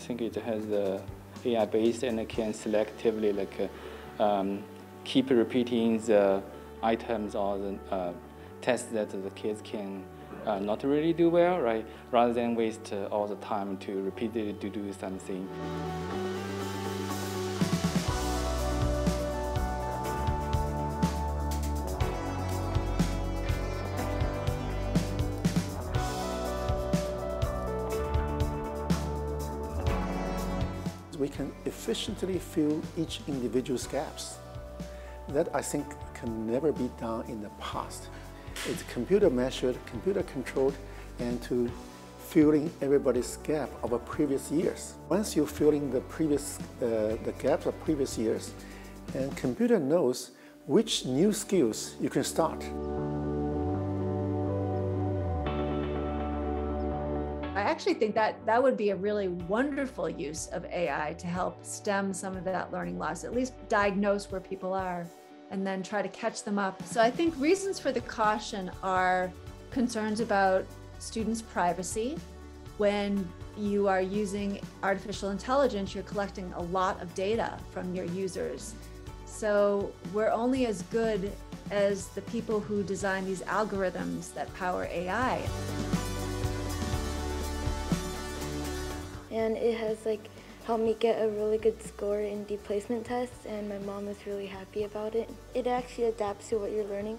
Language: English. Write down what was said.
think it has uh, AI based and it can selectively like uh, um, keep repeating the items or the uh, tests that the kids can uh, not really do well, right? Rather than waste uh, all the time to repeatedly to do something. We can efficiently fill each individual's gaps. That I think can never be done in the past. It's computer measured, computer controlled, and to filling everybody's gap of previous years. Once you fill in the previous uh, the gaps of previous years, and computer knows which new skills you can start. I actually think that that would be a really wonderful use of AI to help stem some of that learning loss, at least diagnose where people are and then try to catch them up. So I think reasons for the caution are concerns about students' privacy. When you are using artificial intelligence, you're collecting a lot of data from your users. So we're only as good as the people who design these algorithms that power AI. And it has like helped me get a really good score in deep placement tests and my mom was really happy about it. It actually adapts to what you're learning.